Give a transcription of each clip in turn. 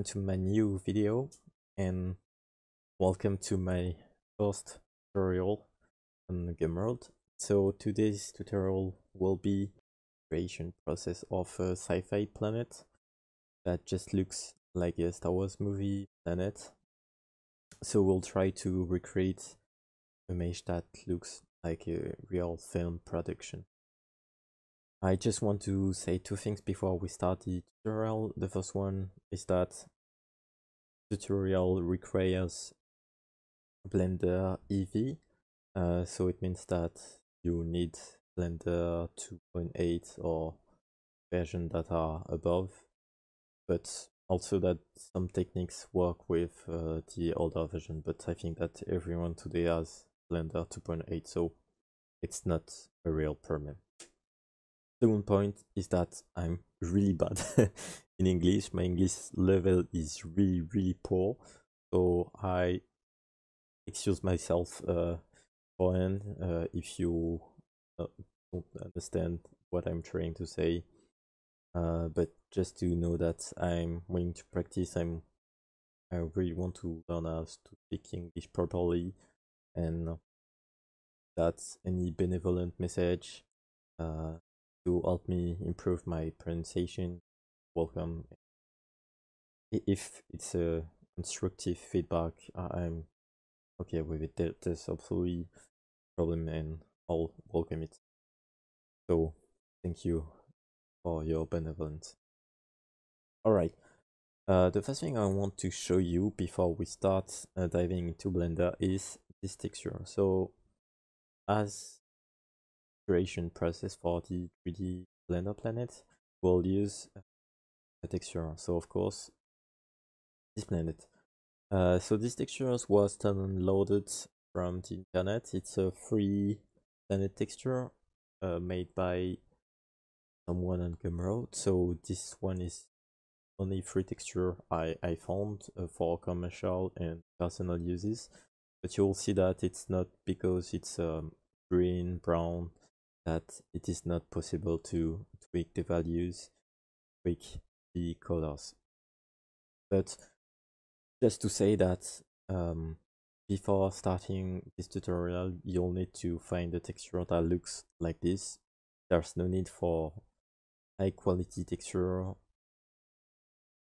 welcome to my new video and welcome to my first tutorial on Gumroad. So today's tutorial will be creation process of a sci-fi planet that just looks like a Star Wars movie planet. So we'll try to recreate a mesh that looks like a real film production. I just want to say two things before we start the tutorial. The first one is that tutorial requires Blender EEVEE, uh, so it means that you need Blender 2.8 or version that are above, but also that some techniques work with uh, the older version, but I think that everyone today has Blender 2.8, so it's not a real problem. Second point is that I'm really bad in English. My English level is really, really poor. So I excuse myself uh, beforehand uh, if you uh, don't understand what I'm trying to say. Uh, but just to know that I'm willing to practice, I'm I really want to learn how to speak English properly, and that's any benevolent message uh, to help me improve my pronunciation. Welcome. If it's a constructive feedback, I'm okay with it. There's absolutely problem and I'll welcome it. So thank you for your benevolence. Alright. Uh, the first thing I want to show you before we start uh, diving into Blender is this texture. So as creation process for the 3D Blender planet, we'll use a texture. So of course, this planet. Uh, so this texture was downloaded from the internet. It's a free planet texture uh, made by someone on Gumroad. So this one is only free texture I, I found uh, for commercial and personal uses. But you'll see that it's not because it's um, green, brown, that it is not possible to tweak the values, tweak the colors. But just to say that um, before starting this tutorial, you'll need to find a texture that looks like this. There's no need for high quality texture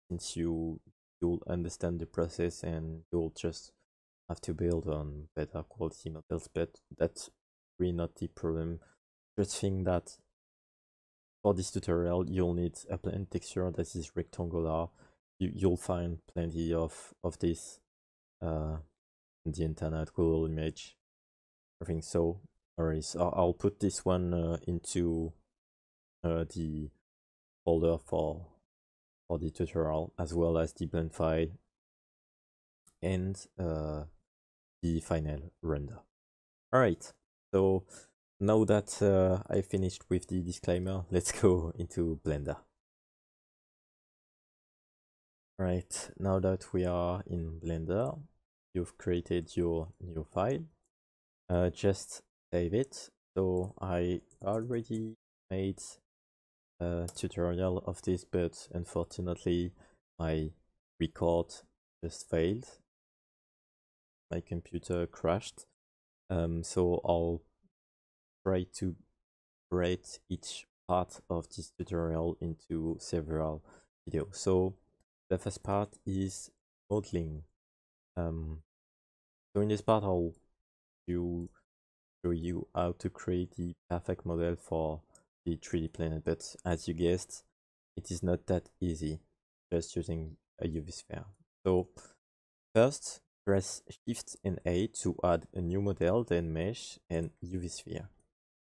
since you you'll understand the process and you'll just have to build on better quality models but that's really not the problem just think that for this tutorial you'll need a plain texture that is rectangular. You, you'll find plenty of, of this uh, in the internet, Google image, I think so. Alright, so I'll put this one uh, into uh, the folder for for the tutorial as well as the blend file and uh, the final render. Alright, so now that uh, I finished with the disclaimer, let's go into Blender. Right, now that we are in Blender, you've created your new file, uh, just save it. So I already made a tutorial of this, but unfortunately my record just failed. My computer crashed. Um, so I'll try to break each part of this tutorial into several videos. So the first part is modeling. Um, so in this part, I'll show you how to create the perfect model for the 3D planet. But as you guessed, it is not that easy just using a UV sphere. So first, press Shift and A to add a new model, then Mesh and UV sphere.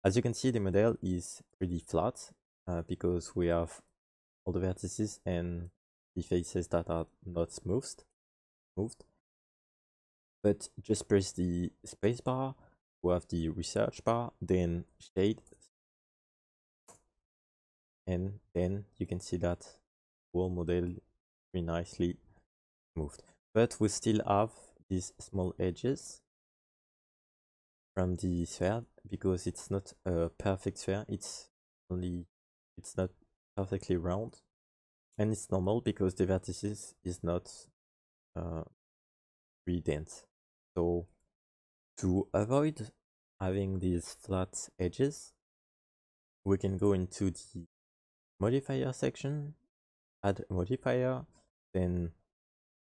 As you can see, the model is pretty flat uh, because we have all the vertices and the faces that are not smoothed. Moved. But just press the spacebar to have the research bar, then shade, and then you can see that whole model very nicely moved. But we still have these small edges from the sphere because it's not a perfect sphere it's only it's not perfectly round and it's normal because the vertices is not uh, really dense. So to avoid having these flat edges, we can go into the modifier section, add modifier, then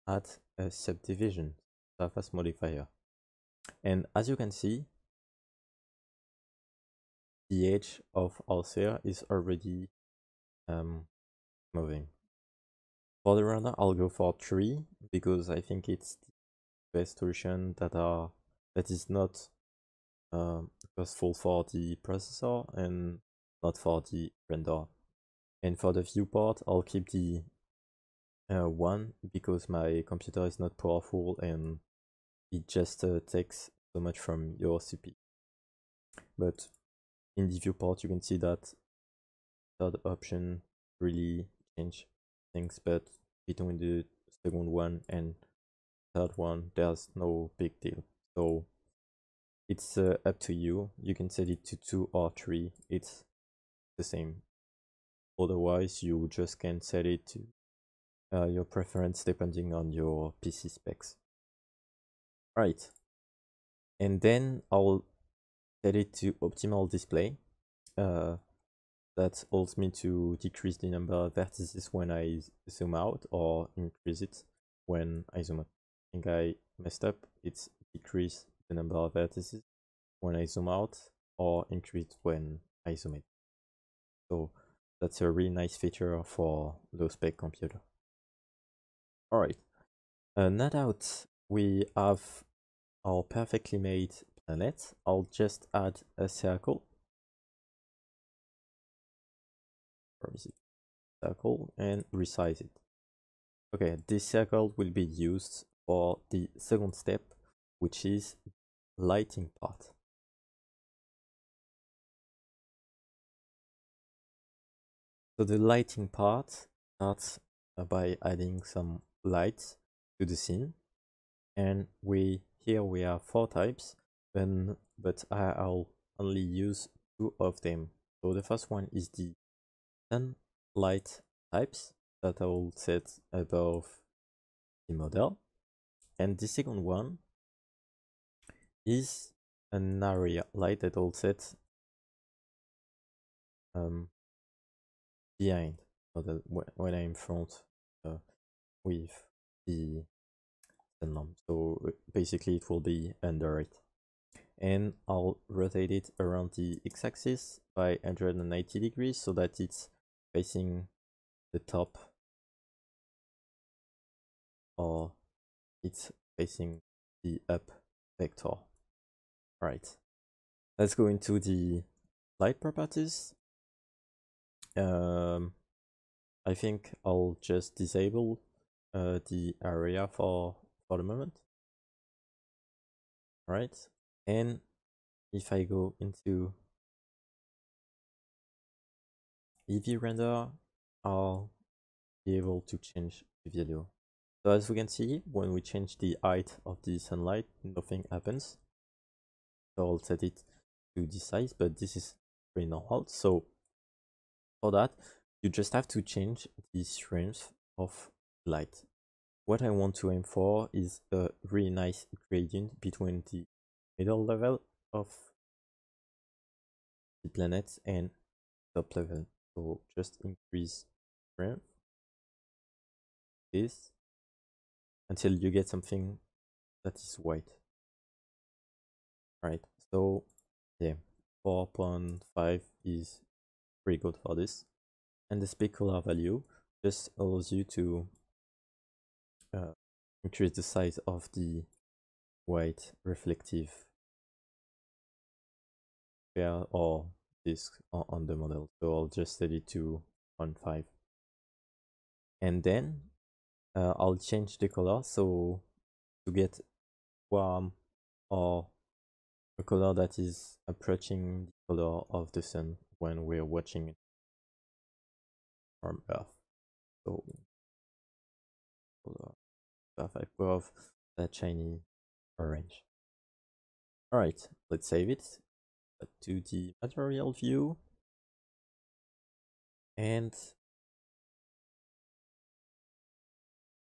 add a subdivision surface modifier. And as you can see, the edge of sphere is already um, moving. For the render, I'll go for 3 because I think it's the best solution that are that is not um, useful for the processor and not for the render. And for the viewport, I'll keep the uh, 1 because my computer is not powerful and it just uh, takes so much from your CPU. But in the viewport, you can see that third option really change things, but between the second one and third one, there's no big deal. So it's uh, up to you. You can set it to two or three. It's the same. Otherwise, you just can set it to uh, your preference depending on your PC specs. Right. And then I'll set it to optimal display. Uh, that allows me to decrease the number of vertices when I zoom out or increase it when I zoom out. I think I messed up. It's decrease the number of vertices when I zoom out or increase when I zoom in. So that's a really nice feature for low spec computer. Alright, uh, now that we have our perfectly made planet, I'll just add a circle circle and resize it. Okay, this circle will be used for the second step, which is lighting part. So the lighting part starts by adding some lights to the scene, and we here we have four types, then but I'll only use two of them. So the first one is the sun light types that I will set above the model. And the second one is an area light that I'll set um, behind so when I'm in front uh, with the sun lamp. So uh, basically it will be under it. And I'll rotate it around the x-axis by 180 degrees so that it's facing the top or it's facing the up vector. Alright, let's go into the light properties. Um, I think I'll just disable uh, the area for, for the moment. Alright, and if I go into Eevee render, I'll be able to change the value. So as we can see, when we change the height of the sunlight, nothing happens. So I'll set it to this size, but this is pretty normal. So for that, you just have to change the strength of light. What I want to aim for is a really nice gradient between the middle level of the planet and top level. So just increase strength this until you get something that is white. Right, so yeah, 4.5 is pretty good for this. And the specular value just allows you to uh, increase the size of the white reflective or disk on the model. So I'll just set it to 1.5. And then uh, I'll change the color so to get warm or a color that is approaching the color of the sun when we're watching it from Earth. So perfect above that shiny orange. Alright, let's save it to the material view. And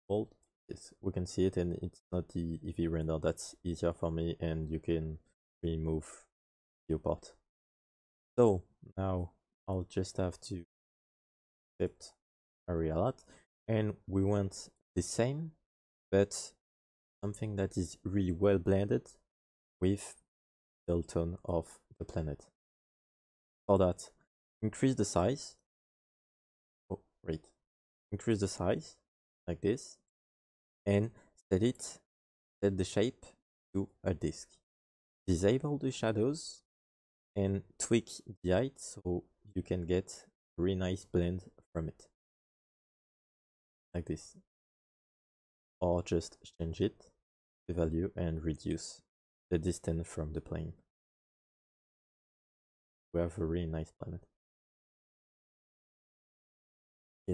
default yes, we can see it and it's not the Eevee render. That's easier for me and you can remove viewport so now I'll just have to accept area lot and we want the same but something that is really well blended with the tone of the planet. For that increase the size. Oh wait. Increase the size like this and set it set the shape to a disk. Disable the shadows and tweak the height so you can get a really nice blend from it. Like this. Or just change it the value and reduce the distance from the plane we have a really nice planet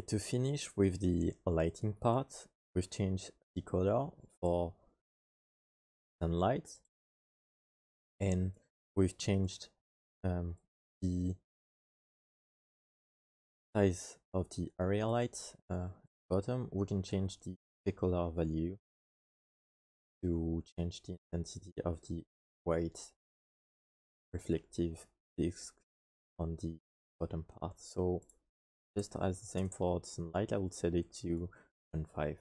to finish with the lighting part, we've changed the color for sunlight and we've changed um, the size of the area light uh, bottom. We can change the color value to change the intensity of the white reflective disk on the bottom part. So just as the same for the sunlight, I would set it to 1.5.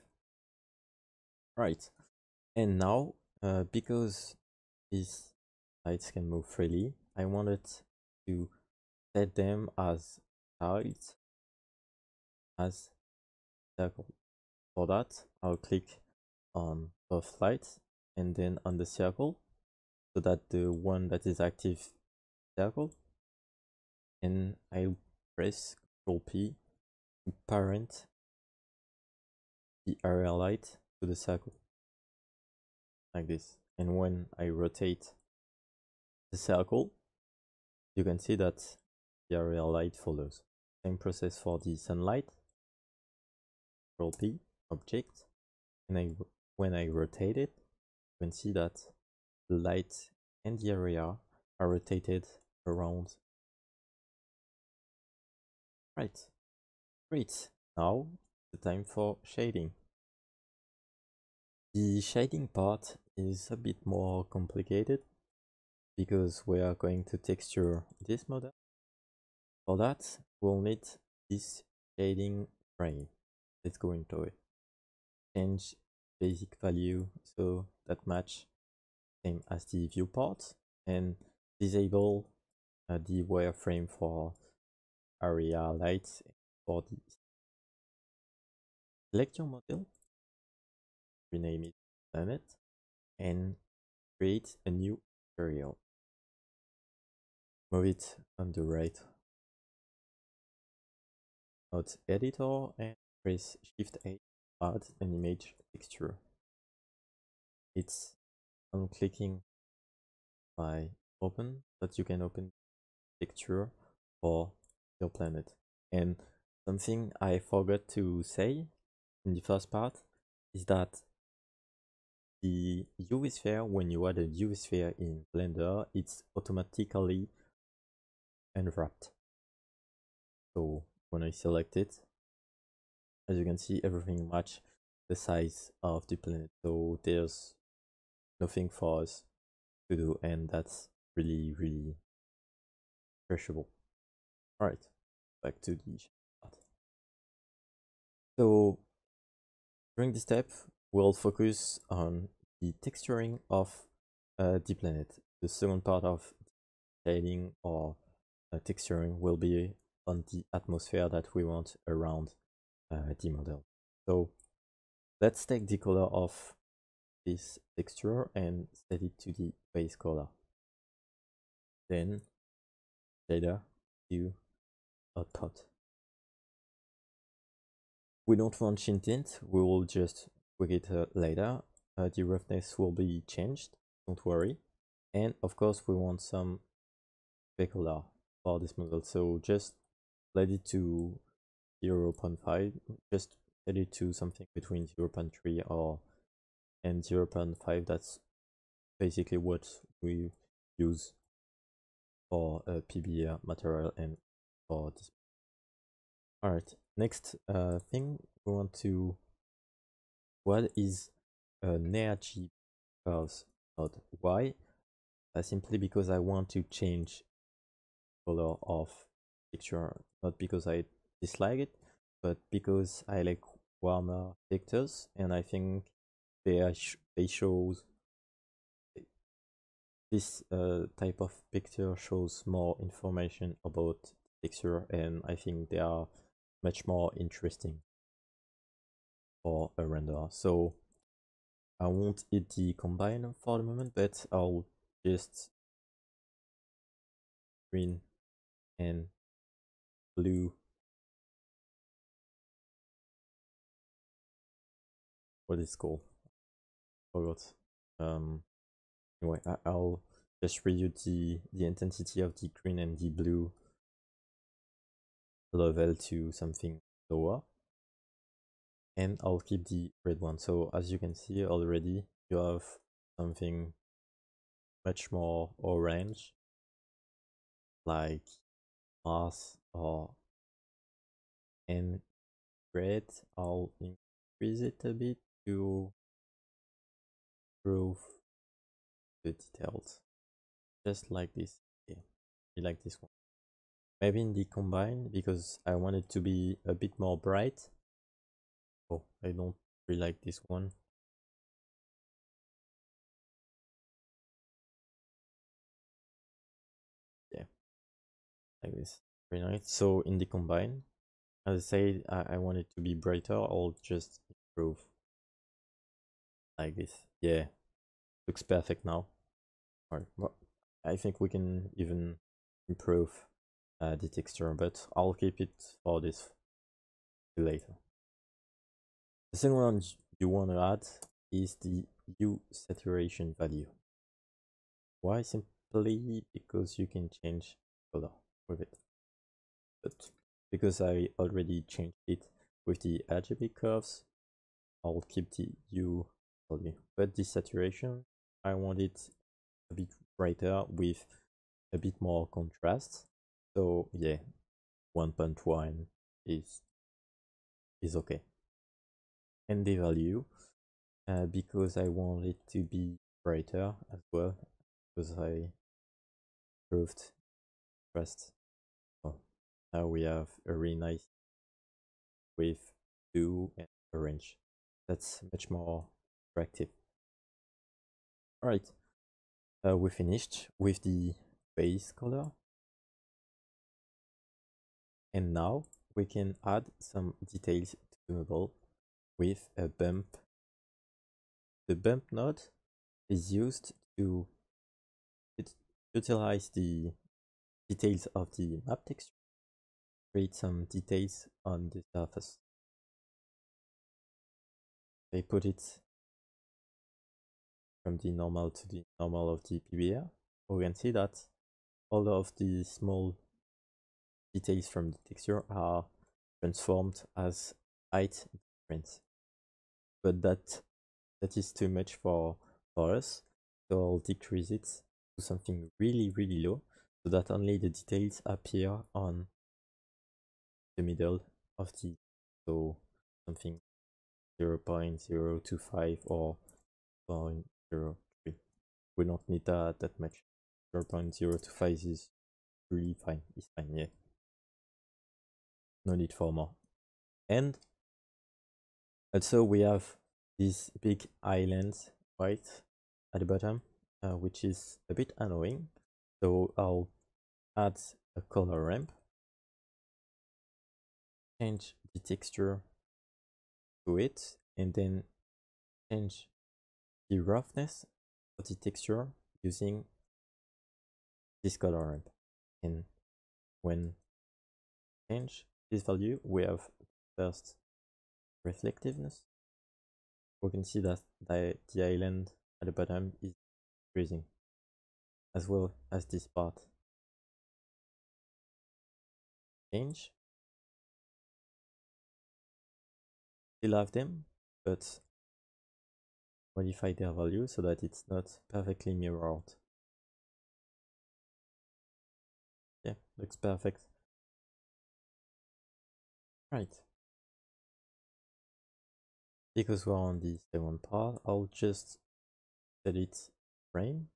Right, and now uh, because these lights can move freely, I wanted to set them as tiles as circle. For that, I'll click on both lights and then on the circle so that the one that is active circle and I'll press Control P to parent the area light to the circle like this. And when I rotate the circle you can see that the area light follows. Same process for the sunlight. Control P object. And I when I rotate it you can see that the light and the area are rotated around right. Great. Now the time for shading. The shading part is a bit more complicated because we are going to texture this model. For that we'll need this shading frame let's go into it change basic value so that match same as the viewport and disable uh, the wireframe for area lights for the select your model rename it planet and create a new material move it on the right. Node editor and press shift A add an image texture. It's on clicking by open that you can open texture for your planet. And something I forgot to say in the first part is that the UV sphere when you add a UV sphere in Blender it's automatically unwrapped. So when I select it as you can see everything match the size of the planet. So there's nothing for us to do and that's really really appreciable all right back to the so during this step we'll focus on the texturing of uh, the planet. The second part of shading or uh, texturing will be on the atmosphere that we want around uh, the model. So let's take the color of this texture and set it to the base color. Then shader to output. We don't want sheen tint, we will just tweak it uh, later. Uh, the roughness will be changed, don't worry. And of course we want some color for this model, so just let it to 0 0.5, just set it to something between 0 0.3 or and 0.5 that's basically what we use for a PBR material and for this. Alright, next uh, thing we want to what is an RGB curves node? Why? Uh, simply because I want to change color of picture, not because I dislike it, but because I like warmer pictures, and I think they sh they shows this uh, type of picture shows more information about picture, and I think they are much more interesting for a render. So I won't hit the combine for the moment, but I'll just green and blue. What is called? Forgot. Um anyway I, will just reduce the the intensity of the green and the blue level to something lower. And I'll keep the red one. So as you can see already you have something much more orange like Mars or and red. I'll increase it a bit to improve details just like this yeah you like this one. Maybe in the combine because I want it to be a bit more bright. Oh I don't really like this one. Yeah like this very nice. So in the combine as I say I, I want it to be brighter I'll just improve. Like this yeah looks perfect now or well, I think we can even improve uh, the texture but I'll keep it for this later. The second one you want to add is the hue saturation value. Why? Simply because you can change color with it. But because I already changed it with the RGB curves I'll keep the hue value. But the saturation I want it bit brighter with a bit more contrast. So yeah 1.1 is is okay. And the value uh, because I want it to be brighter as well because I improved contrast oh, now we have a really nice with blue and orange. That's much more attractive. All right uh, we finished with the base color. And now we can add some details to the model with a bump. The bump node is used to utilize the details of the map texture create some details on the surface. They put it from the normal to the normal of the PBR, we can see that all of the small details from the texture are transformed as height difference. But that that is too much for, for us, so I'll decrease it to something really really low so that only the details appear on the middle of the so something 0 0.025 or 0 0 3 we don't need that that much. 0 0.025 is really fine it's fine yeah. No need for more. And also we have this big island right at the bottom uh, which is a bit annoying. So I'll add a color ramp. Change the texture to it and then change the roughness of the texture using this color ramp and when change this value we have first reflectiveness. We can see that the, the island at the bottom is increasing as well as this part. Change. Still have them but modify their value so that it's not perfectly mirrored. Yeah, looks perfect. Right. because we're on the second part, I'll just it frame.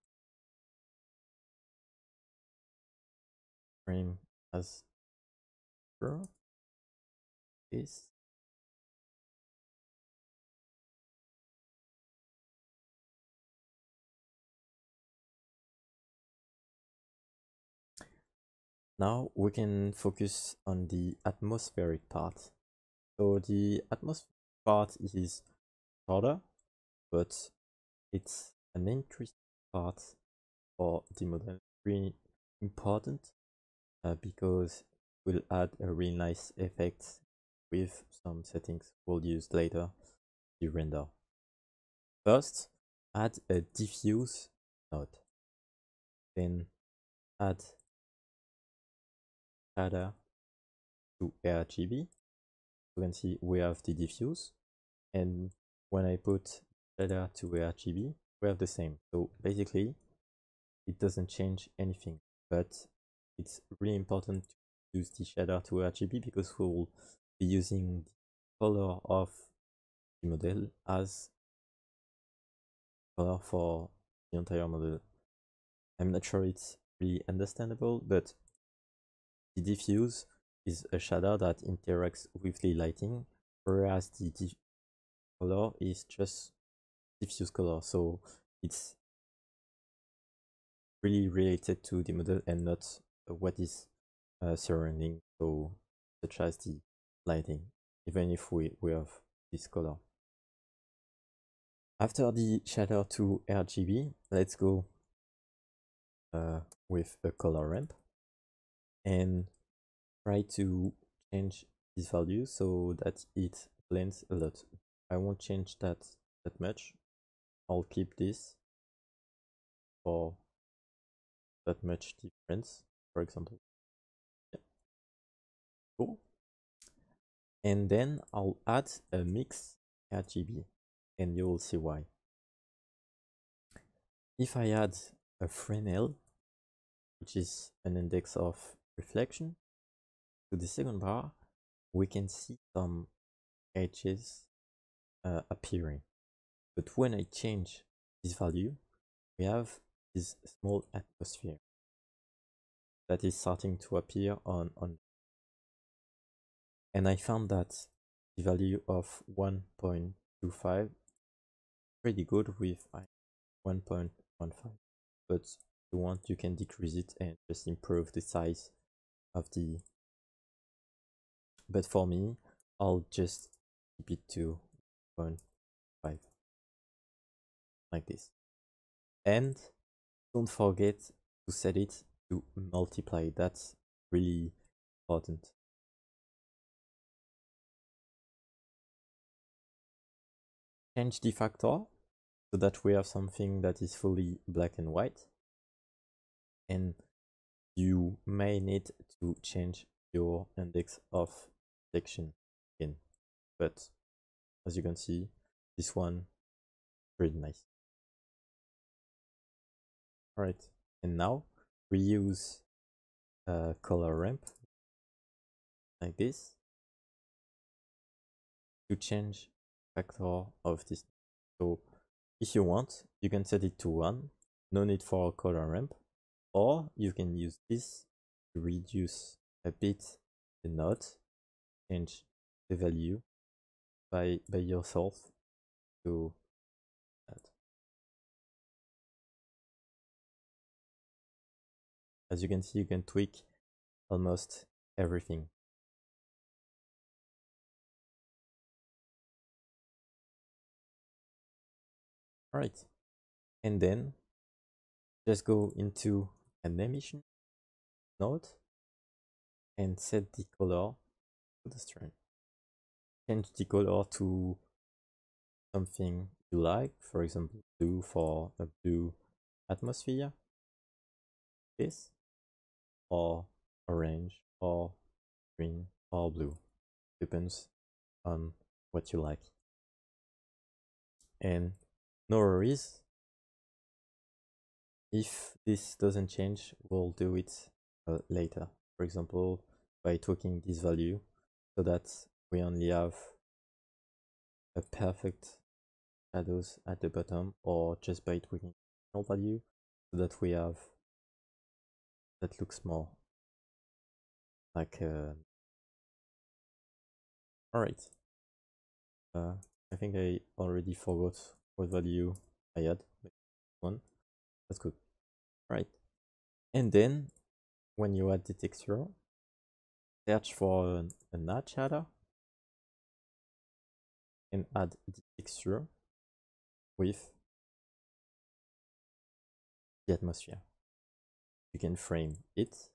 Frame as zero. This. Now we can focus on the atmospheric part. So the atmospheric part is shorter, but it's an interesting part for the model. Really important uh, because it will add a really nice effect with some settings we'll use later to render. First, add a diffuse node. Then add shader to RGB. You can see we have the diffuse and when I put shader to RGB we have the same. So basically it doesn't change anything but it's really important to use the shader to RGB because we'll be using the color of the model as color for the entire model. I'm not sure it's really understandable, but the diffuse is a shadow that interacts with the lighting, whereas the color is just diffuse color, so it's really related to the model and not what is uh, surrounding, so such as the lighting, even if we, we have this color. After the shader to RGB, let's go uh, with a color ramp and try to change this value so that it blends a lot. I won't change that that much. I'll keep this for that much difference, for example. Yeah. Cool. And then I'll add a mix RGB and you will see why. If I add a Fresnel, which is an index of reflection, to the second bar, we can see some edges uh, appearing. But when I change this value, we have this small atmosphere that is starting to appear on, on. And I found that the value of 1.25 pretty good with 1.15 but if you want you can decrease it and just improve the size of the but for me I'll just keep it to 1.5 like this. And don't forget to set it to multiply. That's really important. Change the factor so that we have something that is fully black and white. And you may need to change your index of section again. But as you can see this one pretty nice. All right and now we use a color ramp like this to change factor of this. So if you want, you can set it to 1, no need for a color ramp, or you can use this to reduce a bit the note change the value by, by yourself to that. As you can see, you can tweak almost everything. Alright, and then just go into animation node and set the color to the string. Change the color to something you like, for example, blue for a blue atmosphere, this, or orange, or green, or blue. Depends on what you like. And no worries. If this doesn't change, we'll do it uh, later. For example, by tweaking this value so that we only have a perfect shadows at the bottom or just by tweaking no value so that we have that looks more like uh, all right uh, I think I already forgot what value I had one that's good right and then when you add the texture search for an, a notch shadow and add the texture with the atmosphere. You can frame it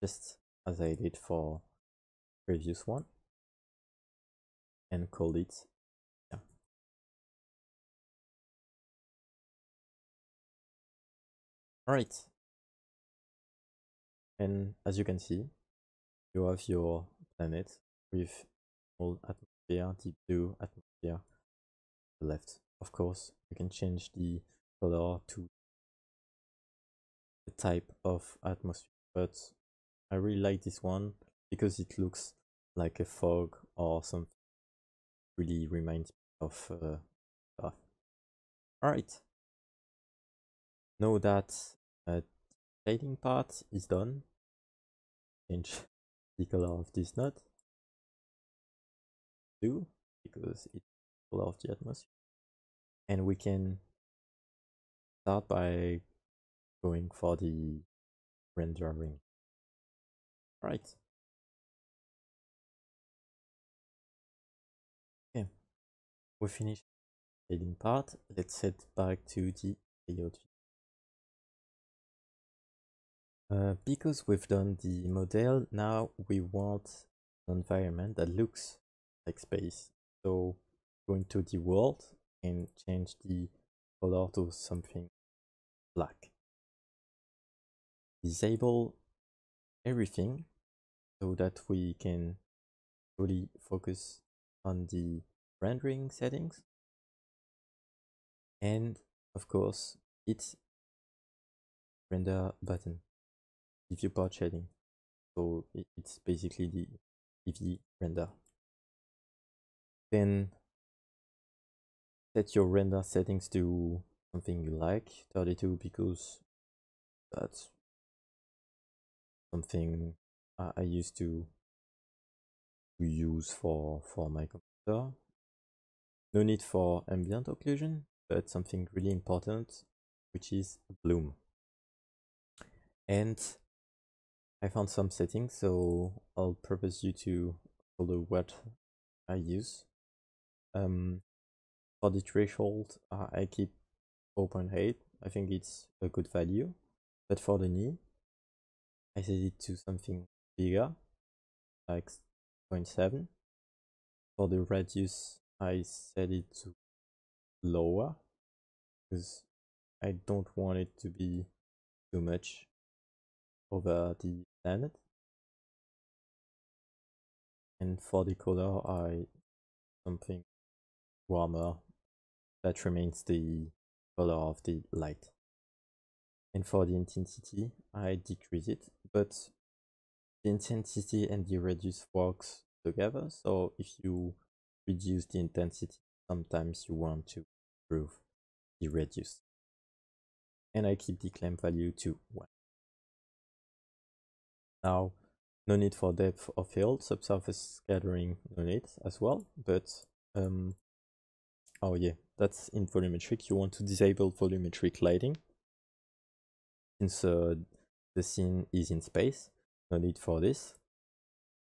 just as I did for previous one and call it Alright. And as you can see, you have your planet with all atmosphere, deep blue atmosphere left. Of course, you can change the color to the type of atmosphere, but I really like this one because it looks like a fog or something. Really reminds me of uh, stuff. Alright. Know that uh, shading part is done. Change the color of this node. Do because it's color of the atmosphere. And we can start by going for the rendering. Right. Okay. We finished the shading part. Let's head back to the layout uh, because we've done the model, now we want an environment that looks like space. So go into the world and change the color to something black. Disable everything so that we can really focus on the rendering settings. And of course, it's render button viewport shading. So it's basically the EEVEE render. Then set your render settings to something you like, 32 because that's something I used to use for, for my computer. No need for ambient occlusion, but something really important, which is bloom. And I found some settings, so I'll propose you to follow what I use. Um, for the threshold, uh, I keep 0.8. I think it's a good value. But for the knee, I set it to something bigger, like 0.7. For the radius, I set it to lower because I don't want it to be too much over the planet. And for the color, I something warmer that remains the color of the light. And for the intensity, I decrease it, but the intensity and the radius works together. So if you reduce the intensity, sometimes you want to improve the radius. And I keep the clamp value to 1. Now, no need for depth of field, subsurface scattering no need as well, but um, oh yeah, that's in volumetric. You want to disable volumetric lighting since uh, the scene is in space. No need for this.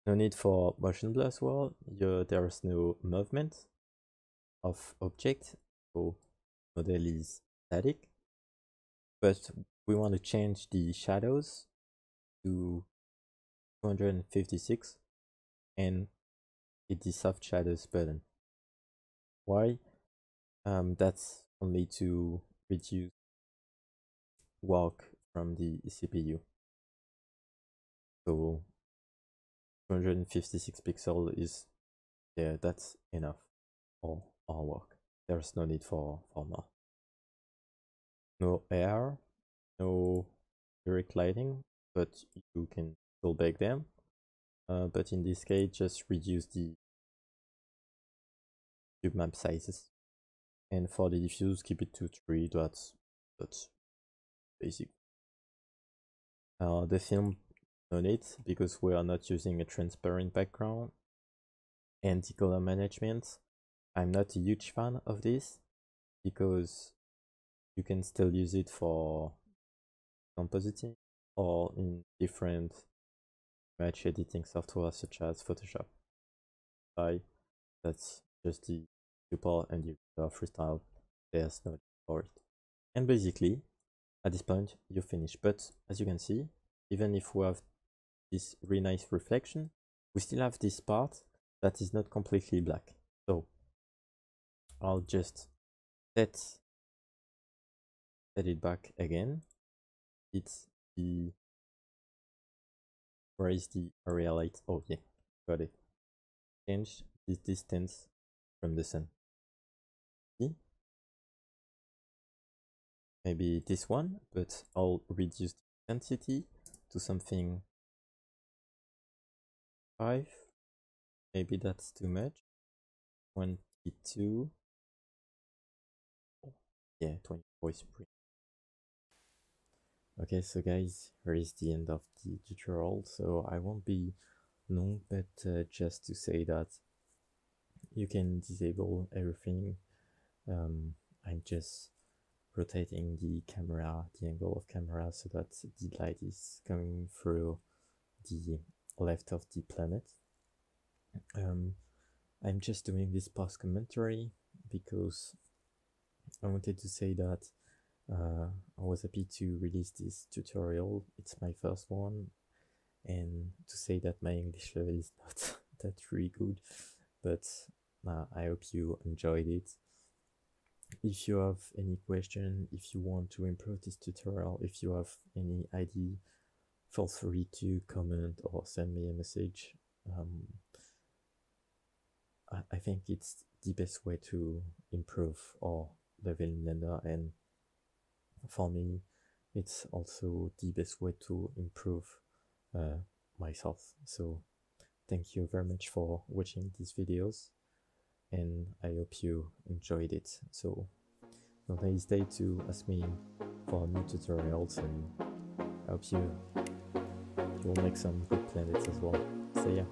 No need for motion blur as well. There is no movement of object, so model is static. But we want to change the shadows to 256 and the soft shadows button. Why? Um, that's only to reduce work from the CPU. So 256 pixel is yeah that's enough for our work. There's no need for, for more. No air, no direct lighting, but you can bake them. Uh, but in this case, just reduce the cube map sizes. And for the diffuse, keep it to 3, that's, that's basic. Uh, the film on it because we are not using a transparent background and the color management. I'm not a huge fan of this because you can still use it for compositing or in different image editing software such as Photoshop. I that's just the tuple and the freestyle. There's no for it. And basically, at this point, you finish. But as you can see, even if we have this really nice reflection, we still have this part that is not completely black. So I'll just set set it back again. It's the where is the area light? Oh yeah, got it. Change this distance from the sun. See? Maybe this one, but I'll reduce the intensity to something 5. Maybe that's too much. 22. Yeah, 24 is pretty. Okay, so guys, here is the end of the tutorial. So I won't be long, but uh, just to say that you can disable everything. Um, I'm just rotating the camera, the angle of camera, so that the light is coming through the left of the planet. Um, I'm just doing this post commentary because I wanted to say that uh, I was happy to release this tutorial. It's my first one, and to say that my English level is not that really good, but uh, I hope you enjoyed it. If you have any question, if you want to improve this tutorial, if you have any idea feel free to comment or send me a message. Um, I, I think it's the best way to improve our level in Blender and for me it's also the best way to improve uh, myself so thank you very much for watching these videos and I hope you enjoyed it so don't hesitate to ask me for new tutorials and I hope you We'll make some good planets as well. See ya.